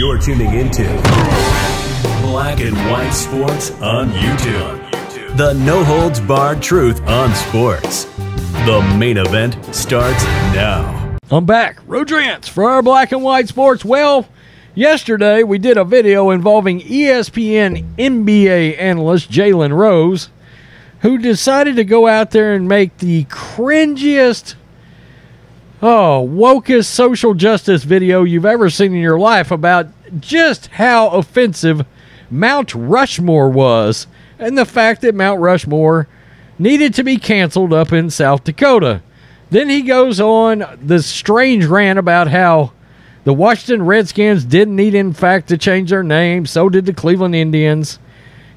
You're tuning into Black and White Sports on YouTube. The no holds barred truth on sports. The main event starts now. I'm back. Rodrance for our Black and White Sports. Well, yesterday we did a video involving ESPN NBA analyst Jalen Rose, who decided to go out there and make the cringiest, oh, wokest social justice video you've ever seen in your life about just how offensive Mount Rushmore was and the fact that Mount Rushmore needed to be canceled up in South Dakota. Then he goes on this strange rant about how the Washington Redskins didn't need, in fact, to change their name. So did the Cleveland Indians.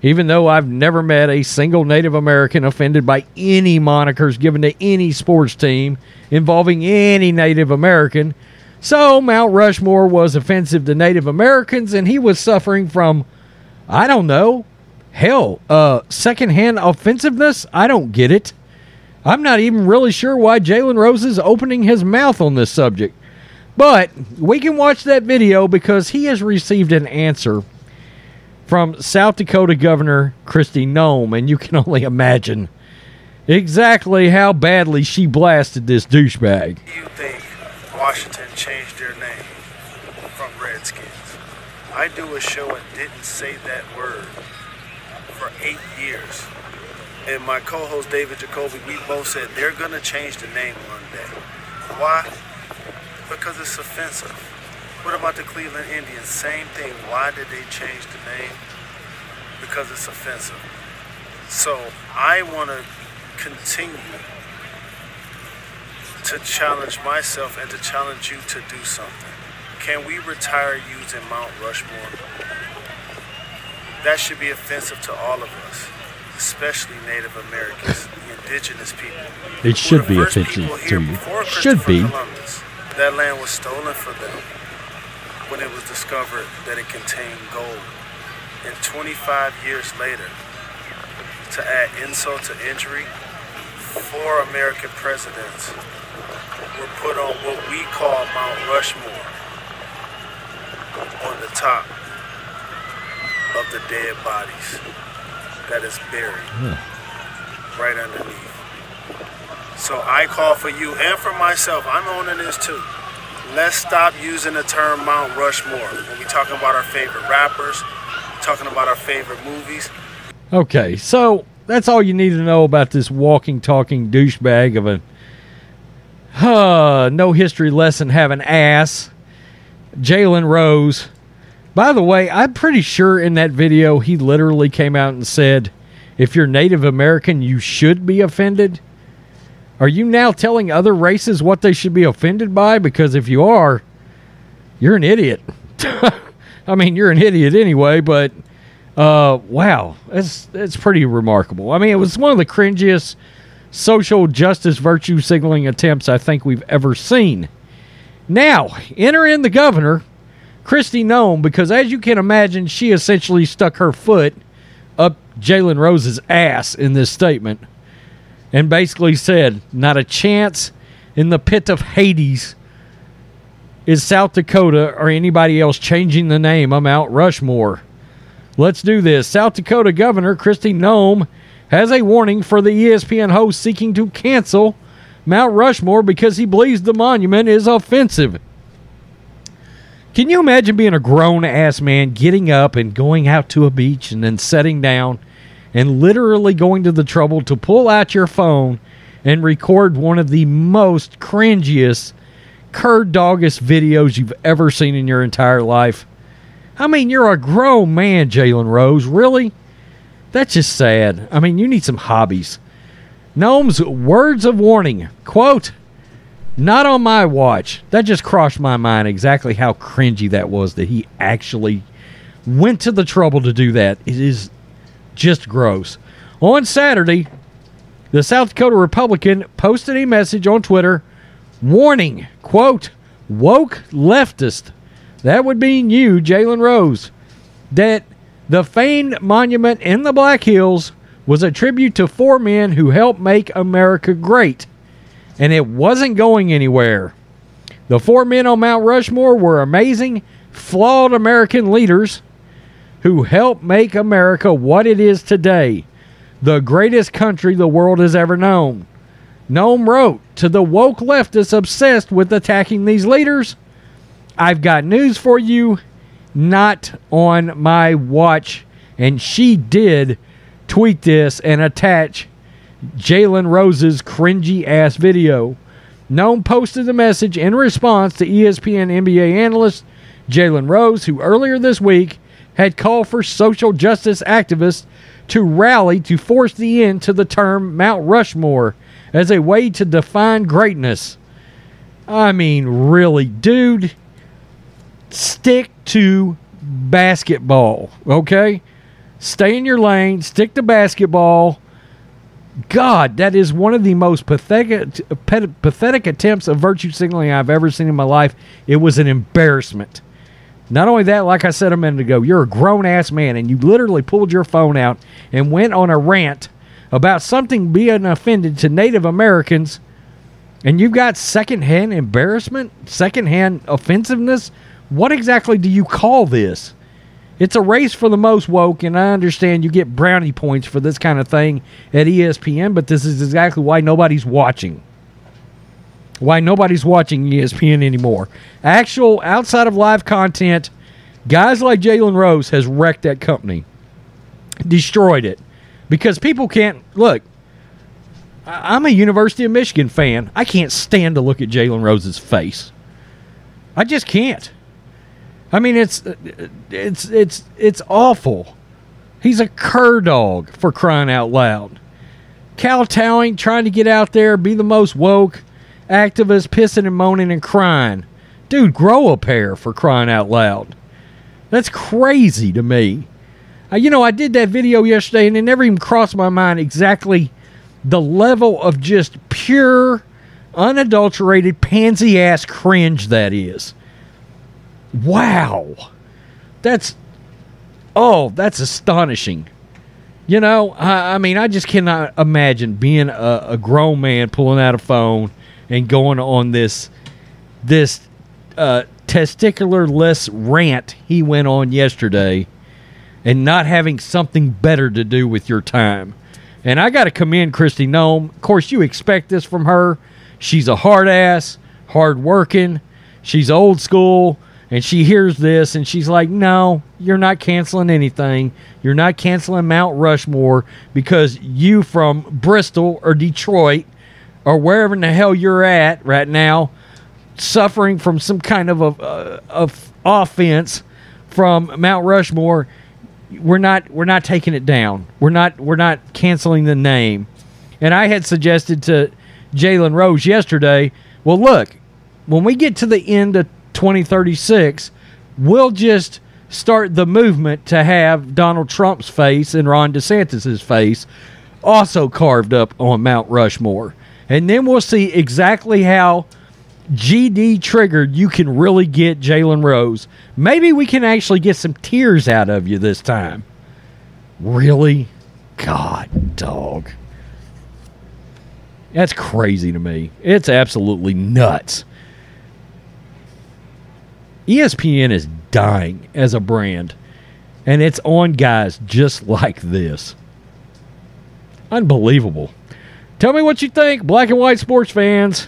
Even though I've never met a single Native American offended by any monikers given to any sports team involving any Native American. So Mount Rushmore was offensive to Native Americans, and he was suffering from, I don't know, hell, uh, secondhand offensiveness. I don't get it. I'm not even really sure why Jalen Rose is opening his mouth on this subject. But we can watch that video because he has received an answer from South Dakota Governor Kristi Noem, and you can only imagine exactly how badly she blasted this douchebag. Do you think Washington changed their name from Redskins? I do a show and didn't say that word for eight years. And my co-host David Jacoby, we both said they're gonna change the name one day. Why? Because it's offensive. What about the Cleveland Indians? Same thing. Why did they change the name? Because it's offensive. So I want to continue to challenge myself and to challenge you to do something. Can we retire using Mount Rushmore? That should be offensive to all of us, especially Native Americans, the indigenous people. It should be offensive to you. Should be. Columbus. That land was stolen from them when it was discovered that it contained gold. And 25 years later, to add insult to injury, four American presidents were put on what we call Mount Rushmore on the top of the dead bodies that is buried hmm. right underneath. So I call for you and for myself, I'm owning this too. Let's stop using the term Mount Rushmore when we talking about our favorite rappers, talking about our favorite movies. Okay, so that's all you need to know about this walking, talking douchebag of a uh, no history lesson having ass, Jalen Rose. By the way, I'm pretty sure in that video he literally came out and said, if you're Native American, you should be offended. Are you now telling other races what they should be offended by? Because if you are, you're an idiot. I mean, you're an idiot anyway, but uh, wow, that's that's pretty remarkable. I mean, it was one of the cringiest social justice virtue signaling attempts I think we've ever seen. Now, enter in the governor, Kristi Noem, because as you can imagine, she essentially stuck her foot up Jalen Rose's ass in this statement and basically said, Not a chance in the pit of Hades is South Dakota or anybody else changing the name of Mount Rushmore. Let's do this. South Dakota Governor Kristi Noem has a warning for the ESPN host seeking to cancel Mount Rushmore because he believes the monument is offensive. Can you imagine being a grown ass man getting up and going out to a beach and then setting down and literally going to the trouble to pull out your phone and record one of the most cringiest, curd doggest videos you've ever seen in your entire life? I mean, you're a grown man, Jalen Rose. Really? That's just sad. I mean, you need some hobbies. Noem's words of warning quote, not on my watch. That just crossed my mind exactly how cringy that was that he actually went to the trouble to do that. It is just gross. On Saturday, the South Dakota Republican posted a message on Twitter warning, quote, woke leftist. That would mean you, Jalen Rose, that the famed monument in the Black Hills was a tribute to four men who helped make America great, and it wasn't going anywhere. The four men on Mount Rushmore were amazing, flawed American leaders who helped make America what it is today, the greatest country the world has ever known. Noem wrote to the woke leftists obsessed with attacking these leaders I've got news for you, not on my watch. And she did tweet this and attach Jalen Rose's cringy ass video. Noem posted the message in response to ESPN NBA analyst Jalen Rose, who earlier this week had called for social justice activists to rally to force the end to the term Mount Rushmore as a way to define greatness. I mean, really, dude, stick to basketball, okay? Stay in your lane, stick to basketball. God, that is one of the most pathetic, pathetic attempts of virtue signaling I've ever seen in my life. It was an embarrassment. Not only that, like I said a minute ago, you're a grown ass man and you literally pulled your phone out and went on a rant about something being offended to Native Americans, and you've got secondhand embarrassment, secondhand offensiveness. What exactly do you call this? It's a race for the most woke, and I understand you get brownie points for this kind of thing at ESPN, but this is exactly why nobody's watching. Why nobody's watching ESPN anymore. Actual outside of live content, guys like Jalen Rose has wrecked that company, destroyed it, because people can't look. I'm a University of Michigan fan. I can't stand to look at Jalen Rose's face. I just can't. I mean, it's it's it's it's awful. He's a cur dog for crying out loud. Kowtowing, trying to get out there, be the most woke, activist, pissing and moaning and crying. Dude, grow a pair for crying out loud. That's crazy to me. Uh, you know, I did that video yesterday and it never even crossed my mind exactly the level of just pure, unadulterated, pansy ass cringe that is. Wow. That's, oh, that's astonishing. You know, I, I mean, I just cannot imagine being a, a, grown man pulling out a phone and going on this, this, uh, testicular-less rant he went on yesterday and not having something better to do with your time. And I got to commend Kristi Noem. Of course, you expect this from her. She's a hard ass, hard working. She's old school. And she hears this and she's like, No, you're not canceling anything. You're not canceling Mount Rushmore because you from Bristol or Detroit or wherever in the hell you're at right now, suffering from some kind of a, of offense from Mount Rushmore we're not we're not taking it down. We're not we're not canceling the name. And I had suggested to Jalen Rose yesterday, well look, when we get to the end of 2036, we'll just start the movement to have Donald Trump's face and Ron DeSantis's face also carved up on Mount Rushmore. And then we'll see exactly how GD triggered, you can really get Jalen Rose. Maybe we can actually get some tears out of you this time. Really? God, dog. That's crazy to me. It's absolutely nuts. ESPN is dying as a brand, and it's on guys just like this. Unbelievable. Tell me what you think, black and white sports fans.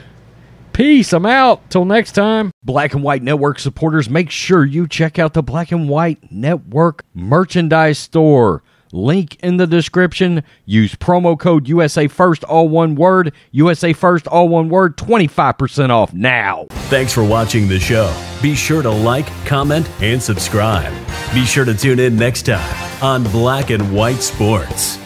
Peace. I'm out. Till next time. Black and White Network supporters, make sure you check out the Black and White Network merchandise store. Link in the description. Use promo code USA First, all one word. USA First, all one word. 25% off now. Thanks for watching the show. Be sure to like, comment, and subscribe. Be sure to tune in next time on Black and White Sports.